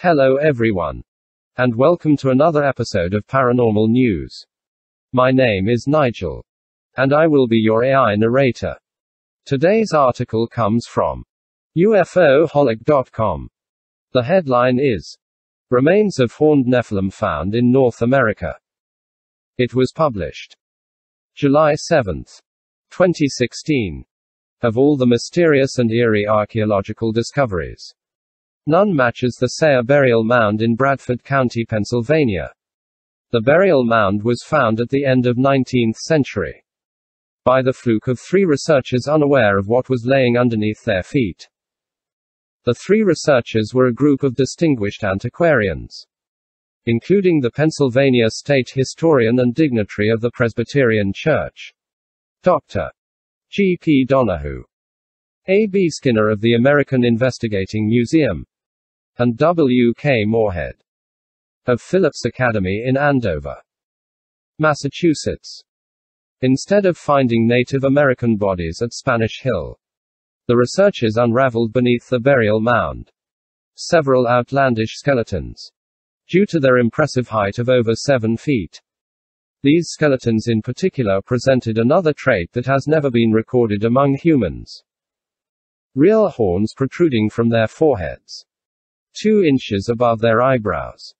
Hello everyone. And welcome to another episode of Paranormal News. My name is Nigel. And I will be your AI narrator. Today's article comes from UFOholic.com. The headline is Remains of Horned Nephilim Found in North America. It was published July 7, 2016. Of all the mysterious and eerie archaeological discoveries, none matches the Sayre burial mound in Bradford County, Pennsylvania. The burial mound was found at the end of 19th century by the fluke of three researchers unaware of what was laying underneath their feet. The three researchers were a group of distinguished antiquarians, including the Pennsylvania state historian and dignitary of the Presbyterian Church, Dr. G. P. Donehoo, A. B. Skinner of the American Investigating Museum, and W. K. Moorehead of Phillips Academy in Andover, Massachusetts. Instead of finding Native American bodies at Spanish Hill, the researchers unraveled beneath the burial mound several outlandish skeletons. Due to their impressive height of over seven feet, these skeletons in particular presented another trait that has never been recorded among humans. Real horns protruding from their foreheads. Two inches above their eyebrows.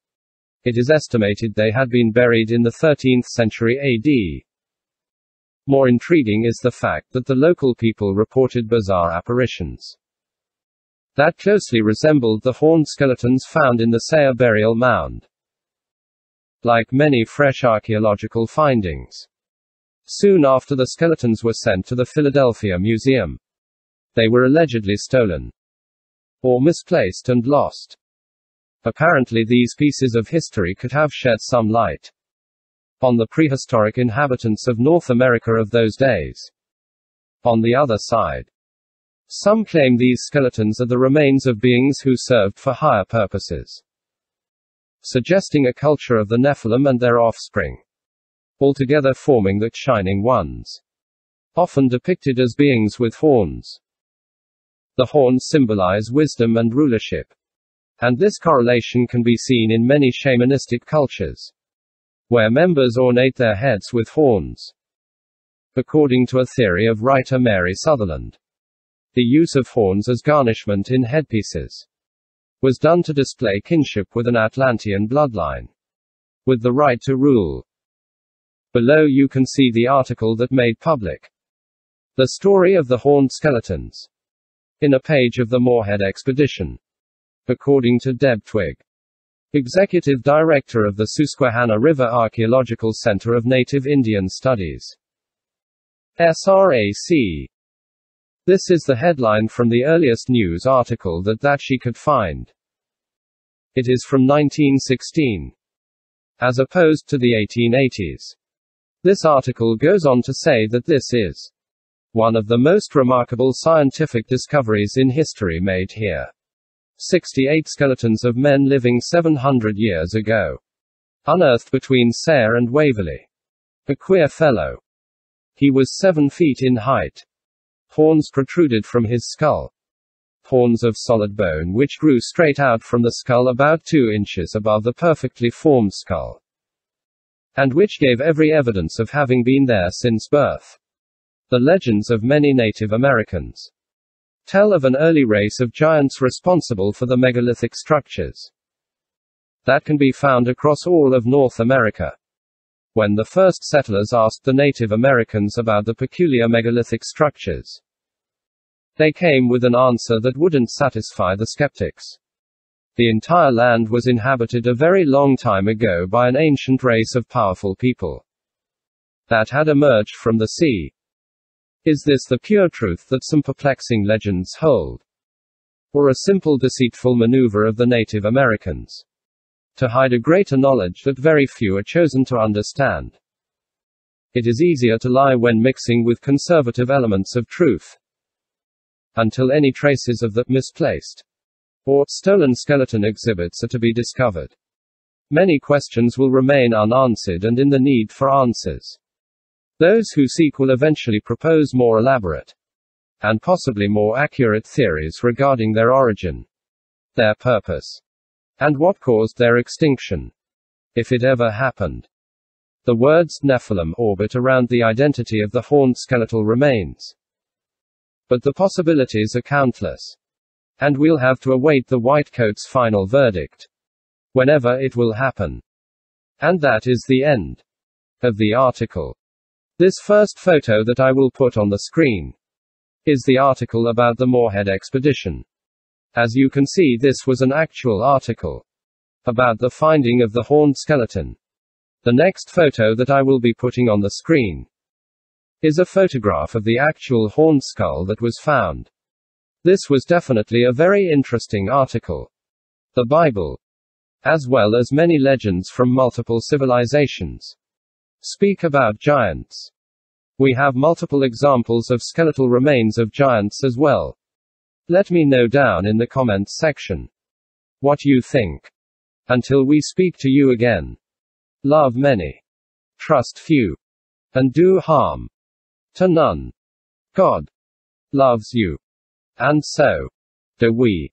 It is estimated they had been buried in the 13th century AD. More intriguing is the fact that the local people reported bizarre apparitions that closely resembled the horned skeletons found in the Sayre burial mound. Like many fresh archaeological findings, soon after the skeletons were sent to the Philadelphia Museum, they were allegedly stolen or misplaced and lost. Apparently, these pieces of history could have shed some light on the prehistoric inhabitants of North America of those days. On the other side, some claim these skeletons are the remains of beings who served for higher purposes, suggesting a culture of the Nephilim and their offspring, altogether forming the Shining Ones, often depicted as beings with horns. The horns symbolize wisdom and rulership, and this correlation can be seen in many shamanistic cultures where members ornate their heads with horns. According to a theory of writer Mary Sutherland, the use of horns as garnishment in headpieces was done to display kinship with an Atlantean bloodline, with the right to rule. Below you can see the article that made public the story of the horned skeletons in a page of the Moorehead expedition. According to Deb Twigg, Executive Director of the Susquehanna River Archaeological Center of Native Indian Studies. SRAC. This is the headline from the earliest news article that that she could find. It is from 1916. As opposed to the 1880s. This article goes on to say that this is one of the most remarkable scientific discoveries in history made here. 68 skeletons of men living 700 years ago. Unearthed between Sayre and Waverly. A queer fellow. He was seven feet in height. Horns protruded from his skull. Horns of solid bone which grew straight out from the skull about two inches above the perfectly formed skull. And which gave every evidence of having been there since birth. The legends of many Native Americans tell of an early race of giants responsible for the megalithic structures that can be found across all of North America. When the first settlers asked the Native Americans about the peculiar megalithic structures, they came with an answer that wouldn't satisfy the skeptics. The entire land was inhabited a very long time ago by an ancient race of powerful people that had emerged from the sea, is this the pure truth that some perplexing legends hold? Or a simple deceitful maneuver of the Native Americans? To hide a greater knowledge that very few are chosen to understand. It is easier to lie when mixing with conservative elements of truth. Until any traces of that misplaced or stolen skeleton exhibits are to be discovered. Many questions will remain unanswered and in the need for answers. Those who seek will eventually propose more elaborate and possibly more accurate theories regarding their origin, their purpose, And what caused their extinction? If it ever happened. The words Nephilim orbit around the identity of the horned skeletal remains. But the possibilities are countless. And we'll have to await the Whitecoat's final verdict. Whenever it will happen. And that is the end of the article. This first photo that I will put on the screen is the article about the Moorehead expedition. As you can see, this was an actual article about the finding of the horned skeleton. The next photo that I will be putting on the screen is a photograph of the actual horned skull that was found. This was definitely a very interesting article. The Bible, as well as many legends from multiple civilizations, speak about giants. We have multiple examples of skeletal remains of giants as well. Let me know down in the comments section what you think. Until we speak to you again. Love many. Trust few. And do harm to none. God loves you. And so do we.